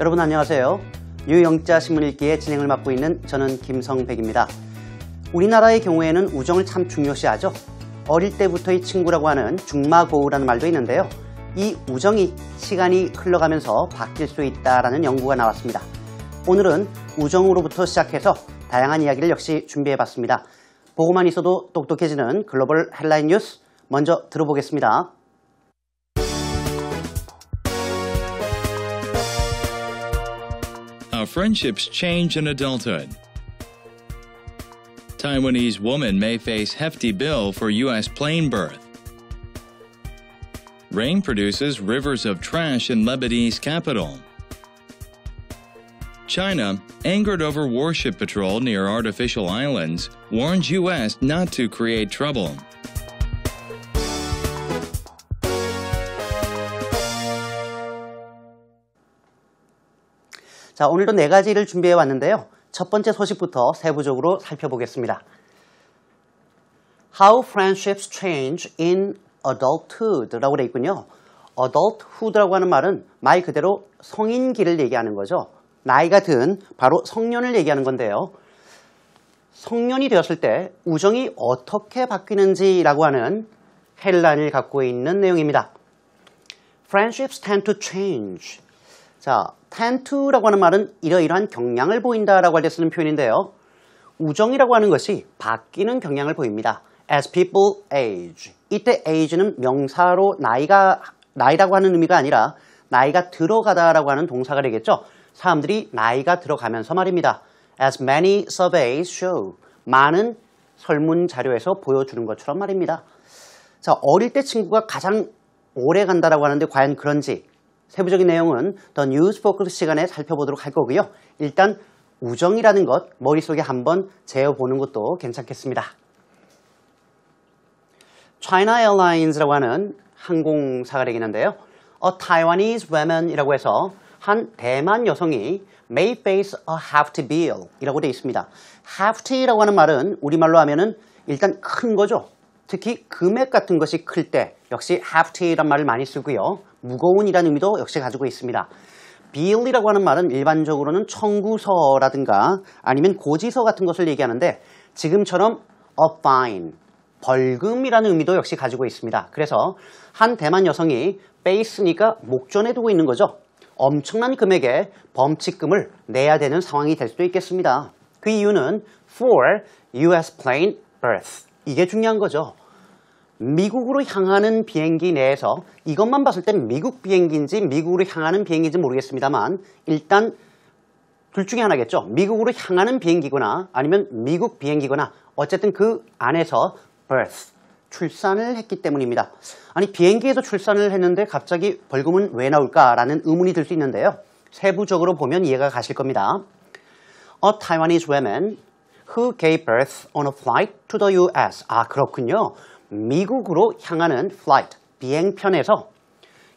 여러분 안녕하세요. 유영자 신문 읽기의 진행을 맡고 있는 저는 김성백입니다. 우리나라의 경우에는 우정을 참 중요시하죠. 어릴 때부터의 친구라고 하는 중마고우라는 말도 있는데요. 이 우정이 시간이 흘러가면서 바뀔 수 있다라는 연구가 나왔습니다. 오늘은 우정으로부터 시작해서 다양한 이야기를 역시 준비해봤습니다. 보고만 있어도 똑똑해지는 글로벌 헬라인 뉴스 먼저 들어보겠습니다. Friendships change in adulthood. Taiwanese woman may face hefty bill for U.S. plane birth. Rain produces rivers of trash in Lebanese capital. China, angered over warship patrol near artificial islands, warns U.S. not to create trouble. 자, 오늘도 네 가지를 준비해 왔는데요. 첫 번째 소식부터 세부적으로 살펴보겠습니다. How friendships change in adulthood라고 되어 있군요. adulthood라고 하는 말은 말 그대로 성인기를 얘기하는 거죠. 나이가 든 바로 성년을 얘기하는 건데요. 성년이 되었을 때 우정이 어떻게 바뀌는지라고 하는 헬란을 갖고 있는 내용입니다. Friendships tend to change. 자, tend to라고 하는 말은 이러이러한 경향을 보인다라고 할 때 쓰는 표현인데요. 우정이라고 하는 것이 바뀌는 경향을 보입니다. As people age. 이때 age는 명사로 나이가 나이라고 하는 의미가 아니라 나이가 들어가다라고 하는 동사가 되겠죠. 사람들이 나이가 들어가면서 말입니다. As many surveys show. 많은 설문 자료에서 보여주는 것처럼 말입니다. 자, 어릴 때 친구가 가장 오래 간다라고 하는데 과연 그런지 세부적인 내용은 더 뉴스 포커스 시간에 살펴보도록 할 거고요. 일단 우정이라는 것 머릿속에 한번 재어보는 것도 괜찮겠습니다. China Airlines라고 하는 항공사가 되겠는데요. A Taiwanese woman이라고 해서 한 대만 여성이 may face a hefty bill 이라고 되어 있습니다. hefty라고 하는 말은 우리말로 하면은 일단 큰 거죠. 특히 금액 같은 것이 클 때 역시 hefty란 말을 많이 쓰고요. 무거운이라는 의미도 역시 가지고 있습니다. bill이라고 하는 말은 일반적으로는 청구서라든가 아니면 고지서 같은 것을 얘기하는데 지금처럼 a fine, 벌금이라는 의미도 역시 가지고 있습니다. 그래서 한 대만 여성이 face니까 목전에 두고 있는 거죠. 엄청난 금액의 범칙금을 내야 되는 상황이 될 수도 있겠습니다. 그 이유는 for US plane birth. 이게 중요한 거죠. 미국으로 향하는 비행기 내에서 이것만 봤을 땐 미국 비행기인지 미국으로 향하는 비행기인지 모르겠습니다만 일단 둘 중에 하나겠죠. 미국으로 향하는 비행기거나 아니면 미국 비행기거나 어쨌든 그 안에서 birth, 출산을 했기 때문입니다. 아니 비행기에서 출산을 했는데 갑자기 벌금은 왜 나올까라는 의문이 들 수 있는데요. 세부적으로 보면 이해가 가실 겁니다. A Taiwanese woman who gave birth on a flight to the US. 아 그렇군요. 미국으로 향하는 flight, 비행편에서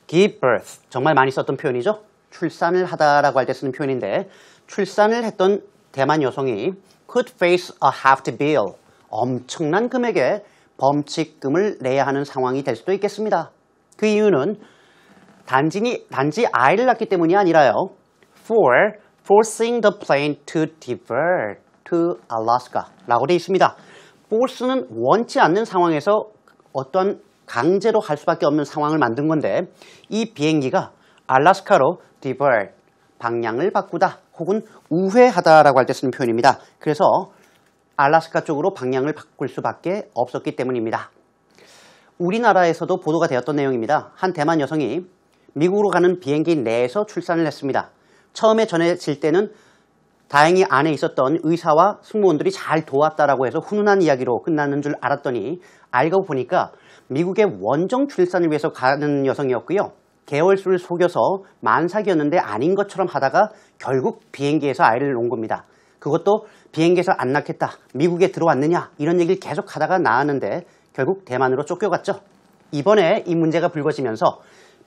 give birth, 정말 많이 썼던 표현이죠. 출산을 하다라고 할 때 쓰는 표현인데 출산을 했던 대만 여성이 could face a hefty bill, 엄청난 금액의 범칙금을 내야 하는 상황이 될 수도 있겠습니다. 그 이유는 단지, 단지 아이를 낳기 때문이 아니라요. for forcing the plane to divert to Alaska 라고 되어 있습니다. Force는 원치 않는 상황에서 어떤 강제로 할 수밖에 없는 상황을 만든 건데 이 비행기가 알라스카로 divert, 방향을 바꾸다 혹은 우회하다라고 할 때 쓰는 표현입니다. 그래서 알라스카 쪽으로 방향을 바꿀 수밖에 없었기 때문입니다. 우리나라에서도 보도가 되었던 내용입니다. 한 대만 여성이 미국으로 가는 비행기 내에서 출산을 했습니다. 처음에 전해질 때는 다행히 안에 있었던 의사와 승무원들이 잘 도왔다라고 해서 훈훈한 이야기로 끝나는 줄 알았더니 알고 보니까 미국의 원정 출산을 위해서 가는 여성이었고요. 개월수를 속여서 만삭이었는데 아닌 것처럼 하다가 결국 비행기에서 아이를 놓은 겁니다. 그것도 비행기에서 안 낳겠다. 미국에 들어왔느냐 이런 얘기를 계속 하다가 나왔는데 결국 대만으로 쫓겨갔죠. 이번에 이 문제가 불거지면서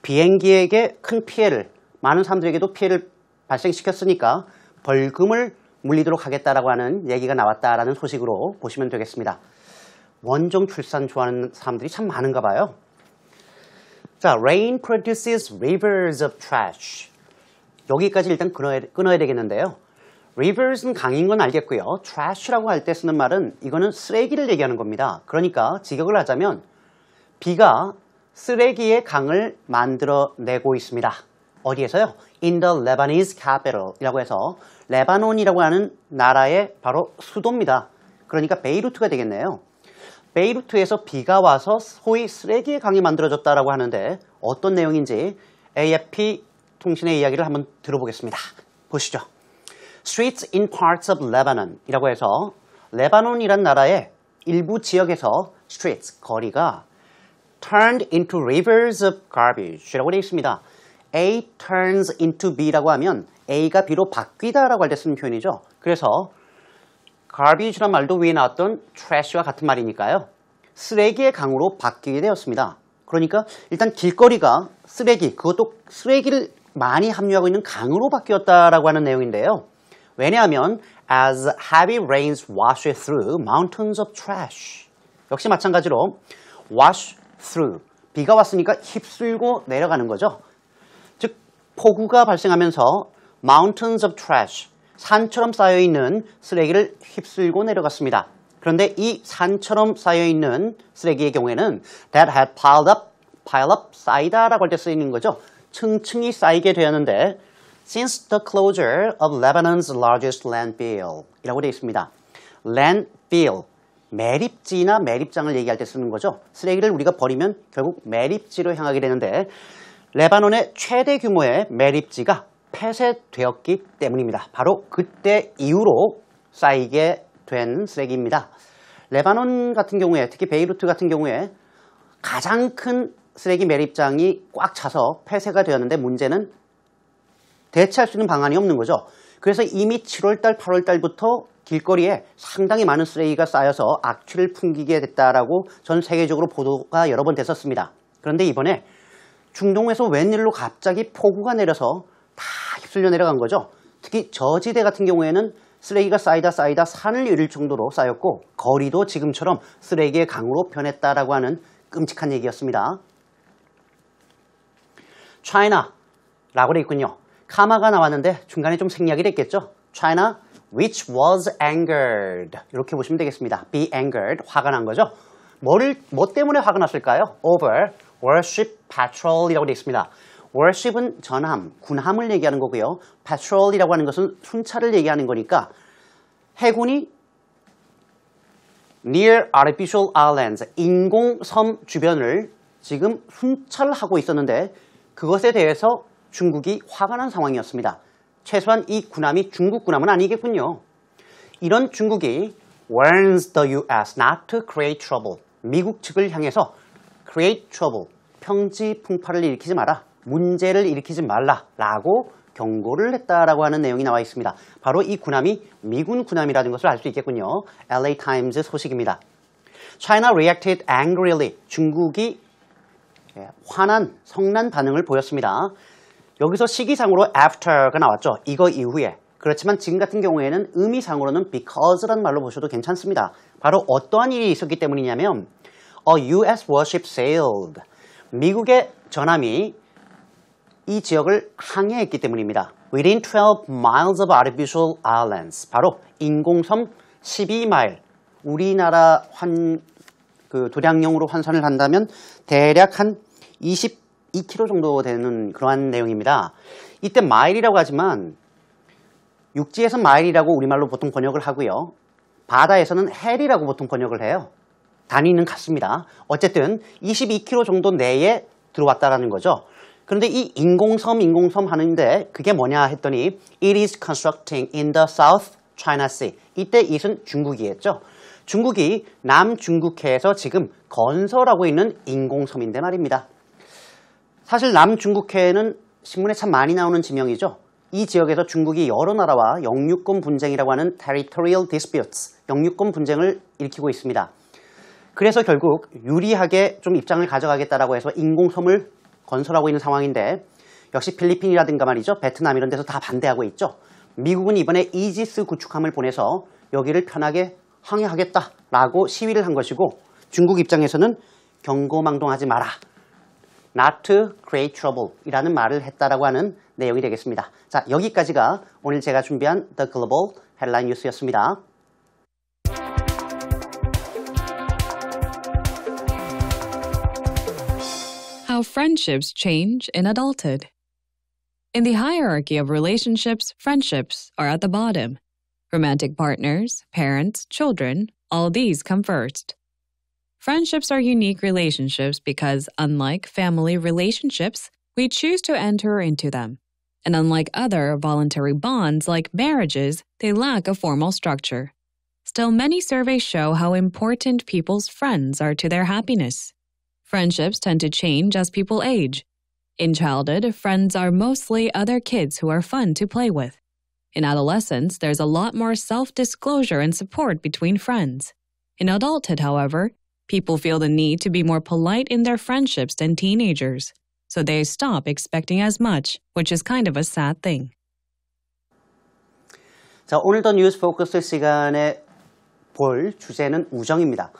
비행기에게 큰 피해를 많은 사람들에게도 피해를 발생시켰으니까 벌금을 물리도록 하겠다라고 하는 얘기가 나왔다라는 소식으로 보시면 되겠습니다. 원정 출산 좋아하는 사람들이 참 많은가 봐요. 자, rain produces rivers of trash. 여기까지 일단 끊어야, 끊어야 되겠는데요. rivers는 강인 건 알겠고요. trash라고 할 때 쓰는 말은 이거는 쓰레기를 얘기하는 겁니다. 그러니까 직역을 하자면 비가 쓰레기의 강을 만들어내고 있습니다. 어디에서요? In the Lebanese capital 이라고 해서 레바논이라고 하는 나라의 바로 수도입니다. 그러니까 베이루트가 되겠네요. 베이루트에서 비가 와서 소위 쓰레기의 강이 만들어졌다라고 하는데 어떤 내용인지 AFP 통신의 이야기를 한번 들어보겠습니다. 보시죠. Streets in parts of Lebanon 이라고 해서 레바논이란 나라의 일부 지역에서 streets, 거리가 turned into rivers of garbage라고 되어 있습니다. A turns into B라고 하면 A가 B로 바뀌다 라고 할 때 쓰는 표현이죠. 그래서 garbage란 말도 위에 나왔던 trash와 같은 말이니까요. 쓰레기의 강으로 바뀌게 되었습니다. 그러니까 일단 길거리가 쓰레기, 그것도 쓰레기를 많이 함유하고 있는 강으로 바뀌었다라고 하는 내용인데요. 왜냐하면 as heavy rains wash through mountains of trash. 역시 마찬가지로 wash through. 비가 왔으니까 휩쓸고 내려가는 거죠. 즉 폭우가 발생하면서 mountains of trash. 산처럼 쌓여 있는 쓰레기를 휩쓸고 내려갔습니다. 그런데 이 산처럼 쌓여 있는 쓰레기의 경우에는 that had piled up, pile up, 쌓이다 라고 할 때 쓰이는 거죠. 층층이 쌓이게 되었는데 since the closure of Lebanon's largest landfill 이라고 되어 있습니다. landfill, 매립지나 매립장을 얘기할 때 쓰는 거죠. 쓰레기를 우리가 버리면 결국 매립지로 향하게 되는데 레바논의 최대 규모의 매립지가 폐쇄되었기 때문입니다. 바로 그때 이후로 쌓이게 된 쓰레기입니다. 레바논 같은 경우에 특히 베이루트 같은 경우에 가장 큰 쓰레기 매립장이 꽉 차서 폐쇄가 되었는데 문제는 대체할 수 있는 방안이 없는 거죠. 그래서 이미 7월달, 8월달부터 길거리에 상당히 많은 쓰레기가 쌓여서 악취를 풍기게 됐다라고 전 세계적으로 보도가 여러 번 됐었습니다. 그런데 이번에 중동에서 웬일로 갑자기 폭우가 내려서 다 휩쓸려 내려간 거죠. 특히 저지대 같은 경우에는 쓰레기가 쌓이다 쌓이다 산을 이을 정도로 쌓였고 거리도 지금처럼 쓰레기의 강으로 변했다라고 하는 끔찍한 얘기였습니다. China라고 돼 있군요. 카마가 나왔는데 중간에 좀 생략이 됐겠죠. China which was angered 이렇게 보시면 되겠습니다. be angered 화가 난 거죠. 뭐를 뭐 때문에 화가 났을까요? over worship patrol이라고 되어 있습니다. worship은 전함, 군함을 얘기하는 거고요. patrol이라고 하는 것은 순찰을 얘기하는 거니까 해군이 near artificial islands 인공섬 주변을 지금 순찰하고 있었는데 그것에 대해서 중국이 화가 난 상황이었습니다. 최소한 이 군함이 중국 군함은 아니겠군요. 이런 중국이 warns the US not to create trouble. 미국 측을 향해서 create trouble, 평지 풍파를 일으키지 마라, 문제를 일으키지 말라 라고 경고를 했다라고 하는 내용이 나와 있습니다. 바로 이 군함이 미군 군함이라는 것을 알 수 있겠군요. LA 타임즈 소식입니다. China reacted angrily. 중국이 예, 화난, 성난 반응을 보였습니다. 여기서 시기상으로 after가 나왔죠. 이거 이후에. 그렇지만 지금 같은 경우에는 의미상으로는 because라는 말로 보셔도 괜찮습니다. 바로 어떠한 일이 있었기 때문이냐면 a US warship sailed. 미국의 전함이 이 지역을 항해했기 때문입니다. Within 12 miles of artificial islands. 바로 인공섬 12마일. 우리나라 환, 그 도량령으로 환산을 한다면 대략 한 22km 정도 되는 그러한 내용입니다. 이때 마일이라고 하지만 육지에서 마일이라고 우리말로 보통 번역을 하고요. 바다에서는 헬이라고 보통 번역을 해요. 단위는 같습니다. 어쨌든 22km 정도 내에 들어왔다라는 거죠. 그런데 이 인공섬 인공섬 하는데 그게 뭐냐 했더니 it is constructing in the South China Sea. 이때 이은 중국이겠죠. 중국이 남중국해에서 지금 건설하고 있는 인공섬인데 말입니다. 사실 남중국해는 신문에 참 많이 나오는 지명이죠. 이 지역에서 중국이 여러 나라와 영유권 분쟁이라고 하는 territorial disputes, 영유권 분쟁을 일으키고 있습니다. 그래서 결국 유리하게 좀 입장을 가져가겠다라고 해서 인공섬을 건설하고 있는 상황인데 역시 필리핀이라든가 말이죠. 베트남 이런 데서 다 반대하고 있죠. 미국은 이번에 이지스 구축함을 보내서 여기를 편하게 항해하겠다라고 시위를 한 것이고 중국 입장에서는 경고망동하지 마라. not to create trouble 이라는 말을 했다라고 하는 내용이 되겠습니다. 자, 여기까지가 오늘 제가 준비한 The Global Headline News였습니다. How friendships change in adulthood. In the hierarchy of relationships, friendships are at the bottom. Romantic partners, parents, children, all these come first. Friendships are unique relationships because, unlike family relationships, we choose to enter into them. And unlike other voluntary bonds like marriages, they lack a formal structure. Still, many surveys show how important people's friends are to their happiness. Friendships tend to change as people age. In childhood, friends are mostly other kids who are fun to play with. In adolescence, there's a lot more self disclosure and support between friends. In adulthood, however, people feel the need to be more polite in their friendships than teenagers, so they stop expecting as much, which is kind of a sad thing. 자, 오늘도 뉴스 포커스 시간에 볼 주제는 우정입니다.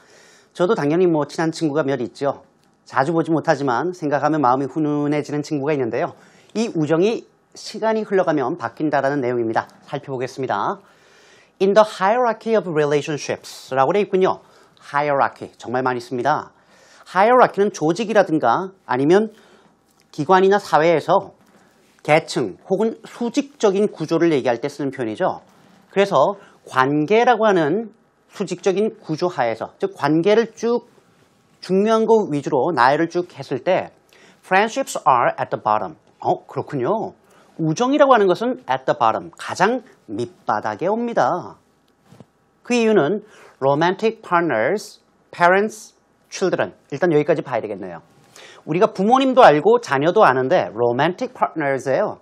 저도 당연히 뭐 친한 친구가 몇 있죠. 자주 보지 못하지만 생각하면 마음이 훈훈해지는 친구가 있는데요. 이 우정이 시간이 흘러가면 바뀐다라는 내용입니다. 살펴보겠습니다. In the hierarchy of relationships 라고 되어 있군요. hierarchy 정말 많이 씁니다. hierarchy는 조직이라든가 아니면 기관이나 사회에서 계층 혹은 수직적인 구조를 얘기할 때 쓰는 표현이죠. 그래서 관계라고 하는 수직적인 구조 하에서 즉 관계를 쭉 중요한 거 위주로 나열을 쭉 했을 때 friendships are at the bottom. 어, 그렇군요. 우정이라고 하는 것은 at the bottom, 가장 밑바닥에 옵니다. 그 이유는 romantic partners, parents, children. 일단 여기까지 봐야 되겠네요. 우리가 부모님도 알고 자녀도 아는데 romantic partners예요.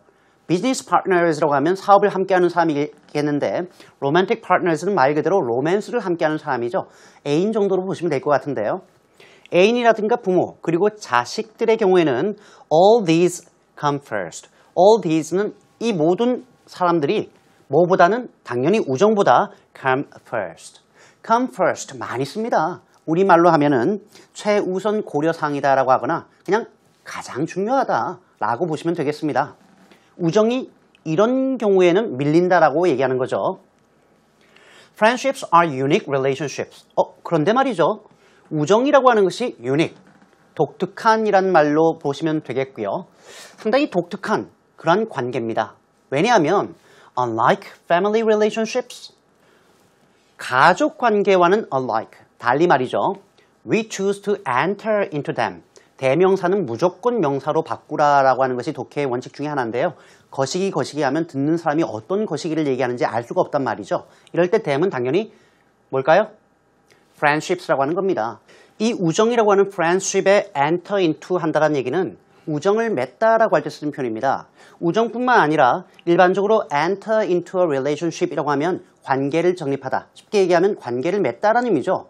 비즈니스 파트너스라고 하면 사업을 함께하는 사람이겠는데 romantic partners는 말 그대로 로맨스를 함께하는 사람이죠. 애인 정도로 보시면 될 것 같은데요. 애인이라든가 부모 그리고 자식들의 경우에는 all these come first. all these는 이 모든 사람들이 뭐보다는 당연히 우정보다 come first. come first 많이 씁니다. 우리말로 하면은 최우선 고려사항이다라고 하거나 그냥 가장 중요하다라고 보시면 되겠습니다. 우정이 이런 경우에는 밀린다라고 얘기하는 거죠. Friendships are unique relationships. 어, 그런데 말이죠. 우정이라고 하는 것이 unique, 독특한이란 말로 보시면 되겠고요. 상당히 독특한 그런 관계입니다. 왜냐하면 unlike family relationships, 가족 관계와는 unlike, 달리 말이죠. We choose to enter into them. 대명사는 무조건 명사로 바꾸라라고 하는 것이 독해의 원칙 중에 하나인데요. 거시기 거시기 하면 듣는 사람이 어떤 거시기를 얘기하는지 알 수가 없단 말이죠. 이럴 때 댐은 당연히 뭘까요? Friendships라고 하는 겁니다. 이 우정이라고 하는 friendship에 enter into 한다는 얘기는 우정을 맺다라고 할 때 쓰는 표현입니다. 우정뿐만 아니라 일반적으로 enter into a relationship이라고 하면 관계를 정립하다. 쉽게 얘기하면 관계를 맺다라는 의미죠.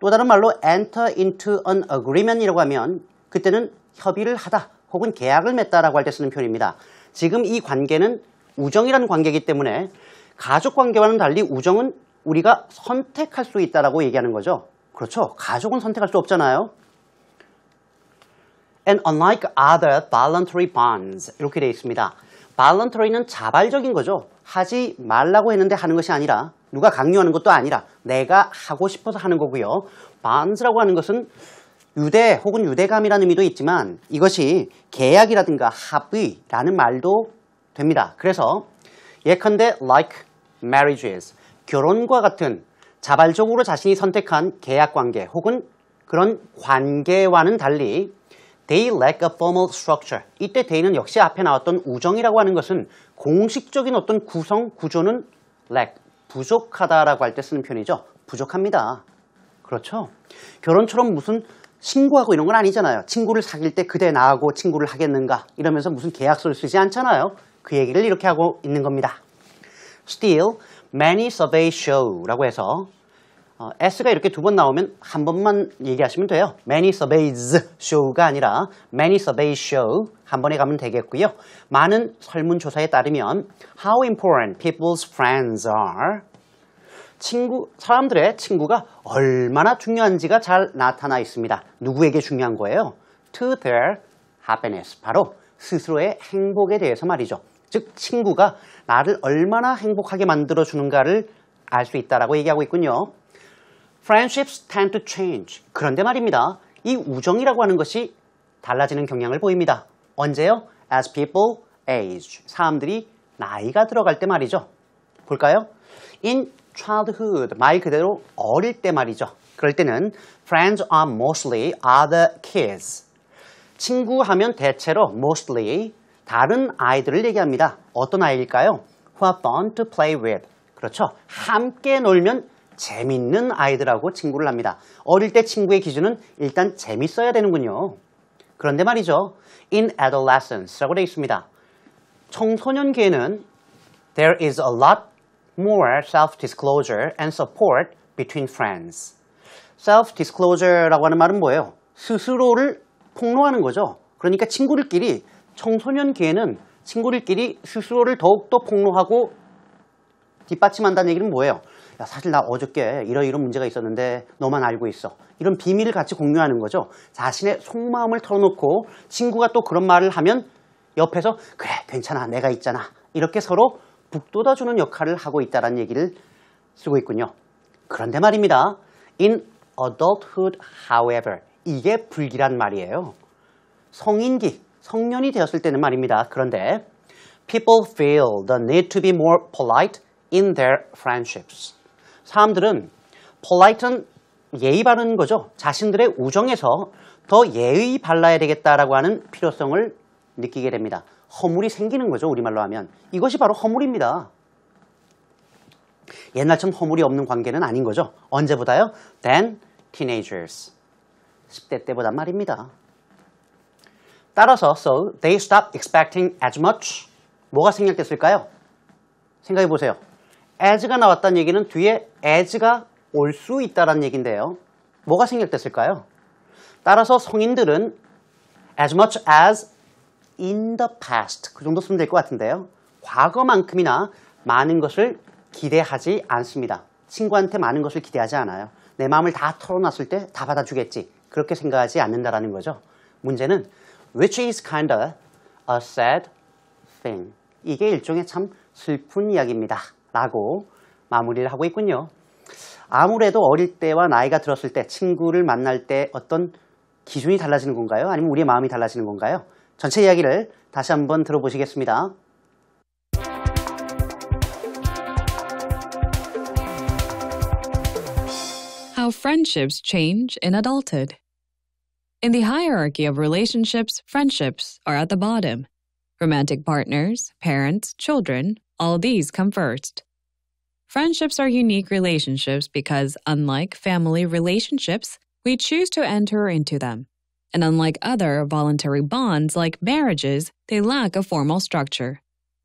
또 다른 말로 enter into an agreement이라고 하면 그때는 협의를 하다 혹은 계약을 맺다라고 할 때 쓰는 표현입니다. 지금 이 관계는 우정이라는 관계이기 때문에 가족 관계와는 달리 우정은 우리가 선택할 수 있다라고 얘기하는 거죠. 그렇죠. 가족은 선택할 수 없잖아요. And unlike other voluntary bonds 이렇게 되어 있습니다. voluntary는 자발적인 거죠. 하지 말라고 했는데 하는 것이 아니라 누가 강요하는 것도 아니라 내가 하고 싶어서 하는 거고요. bonds라고 하는 것은 유대 혹은 유대감이라는 의미도 있지만 이것이 계약이라든가 합의라는 말도 됩니다. 그래서 예컨대 like marriages 결혼과 같은 자발적으로 자신이 선택한 계약관계 혹은 그런 관계와는 달리 they lack a formal structure. 이때 they는 역시 앞에 나왔던 우정이라고 하는 것은 공식적인 어떤 구성, 구조는 lack, 부족하다라고 할 때 쓰는 표현이죠. 부족합니다. 그렇죠. 결혼처럼 무슨 신고하고 이런 건 아니잖아요. 친구를 사귈 때 그대 나하고 친구를 하겠는가 이러면서 무슨 계약서를 쓰지 않잖아요. 그 얘기를 이렇게 하고 있는 겁니다. Still, many surveys show라고 해서 어, S가 이렇게 두 번 나오면 한 번만 얘기하시면 돼요. Many surveys show가 아니라 many surveys show 한 번에 가면 되겠고요. 많은 설문조사에 따르면 how important people's friends are 친구, 사람들의 친구가 얼마나 중요한지가 잘 나타나 있습니다. 누구에게 중요한 거예요? To their happiness. 바로 스스로의 행복에 대해서 말이죠. 즉 친구가 나를 얼마나 행복하게 만들어 주는가를 알 수 있다라고 얘기하고 있군요. Friendships tend to change. 그런데 말입니다. 이 우정이라고 하는 것이 달라지는 경향을 보입니다. 언제요? As people age. 사람들이 나이가 들어갈 때 말이죠. 볼까요? In childhood. 말 그대로 어릴 때 말이죠. 그럴 때는 friends are mostly other kids. 친구 하면 대체로 mostly 다른 아이들을 얘기합니다. 어떤 아이일까요? Who are fun to play with. 그렇죠. 함께 놀면 재밌는 아이들하고 친구를 합니다. 어릴 때 친구의 기준은 일단 재밌어야 되는군요. 그런데 말이죠. In adolescence라고 되어 있습니다. 청소년기에는 There is a lot more self-disclosure and support between friends. self-disclosure라고 하는 말은 뭐예요? 스스로를 폭로하는 거죠. 그러니까 친구들끼리 청소년기에는 친구들끼리 스스로를 더욱더 폭로하고 뒷받침한다는 얘기는 뭐예요? 야, 사실 나 어저께 이러이런 문제가 있었는데 너만 알고 있어. 이런 비밀을 같이 공유하는 거죠. 자신의 속마음을 털어놓고 친구가 또 그런 말을 하면 옆에서 그래 괜찮아 내가 있잖아 이렇게 서로 북돋아주는 역할을 하고 있다는 얘기를 쓰고 있군요. 그런데 말입니다. In adulthood, however, 이게 불길한 말이에요. 성인기, 성년이 되었을 때는 말입니다. 그런데 people feel the need to be more polite in their friendships. 사람들은 polite는 예의 바르는 거죠. 자신들의 우정에서 더 예의 발라야 되겠다라고 하는 필요성을 느끼게 됩니다. 허물이 생기는 거죠. 우리말로 하면. 이것이 바로 허물입니다. 옛날처럼 허물이 없는 관계는 아닌 거죠. 언제보다요? Than teenagers. 10대 때보단 말입니다. 따라서 so they stop expecting as much. 뭐가 생략됐을까요? 생각해 보세요. as가 나왔다는 얘기는 뒤에 as가 올 수 있다는 얘기인데요. 뭐가 생략됐을까요? 따라서 성인들은 as much as in the past 그 정도 쓰면 될 것 같은데요. 과거만큼이나 많은 것을 기대하지 않습니다. 친구한테 많은 것을 기대하지 않아요. 내 마음을 다 털어놨을 때 다 받아주겠지. 그렇게 생각하지 않는다라는 거죠. 문제는 which is kind of a sad thing. 이게 일종의 참 슬픈 이야기입니다. 라고 마무리를 하고 있군요. 아무래도 어릴 때와 나이가 들었을 때 친구를 만날 때 어떤 기준이 달라지는 건가요? 아니면 우리의 마음이 달라지는 건가요? 전체 이야기를 다시 한번 들어보시겠습니다. How friendships change in adulthood. In the hierarchy of relationships, friendships are at the bottom. Romantic partners, parents, children, all these come first. Friendships are unique relationships because, unlike family relationships, we choose to enter into them. And unlike other voluntary bonds like marriages, they lack a formal structure.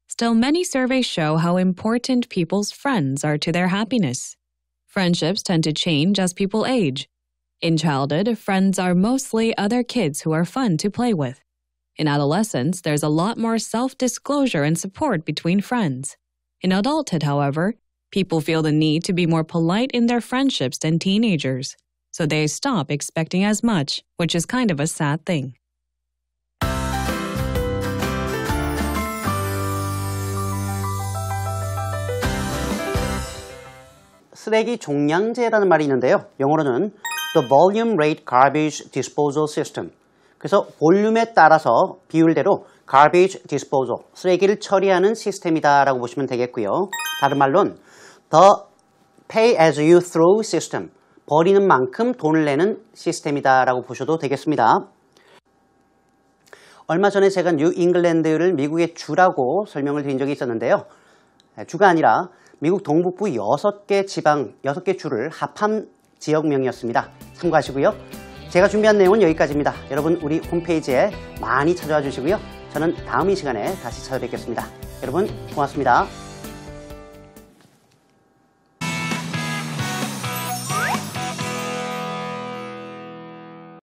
Still, many surveys show how important people's friends are to their happiness. Friendships tend to change as people age. In childhood, friends are mostly other kids who are fun to play with. In adolescence, there's a lot more self disclosure and support between friends. In adulthood, however, people feel the need to be more polite in their friendships than teenagers, so they stop expecting as much, which is kind of a sad thing. 쓰레기 종량제라는 말이 있는데요. 영어로는 the volume rate garbage disposal system. 그래서 볼륨에 따라서 비율대로 garbage disposal, 쓰레기를 처리하는 시스템이다라고 보시면 되겠고요. 다른 말로는 the pay as you throw system, 버리는 만큼 돈을 내는 시스템이다라고 보셔도 되겠습니다. 얼마 전에 제가 뉴 잉글랜드를 미국의 주라고 설명을 드린 적이 있었는데요. 주가 아니라 미국 동북부 6개 지방, 6개 주를 합한 지역명이었습니다. 참고하시고요. 제가 준비한 내용은 여기까지입니다. 여러분 우리 홈페이지에 많이 찾아와 주시고요. 저는 다음 이 시간에 다시 찾아뵙겠습니다. 여러분 고맙습니다.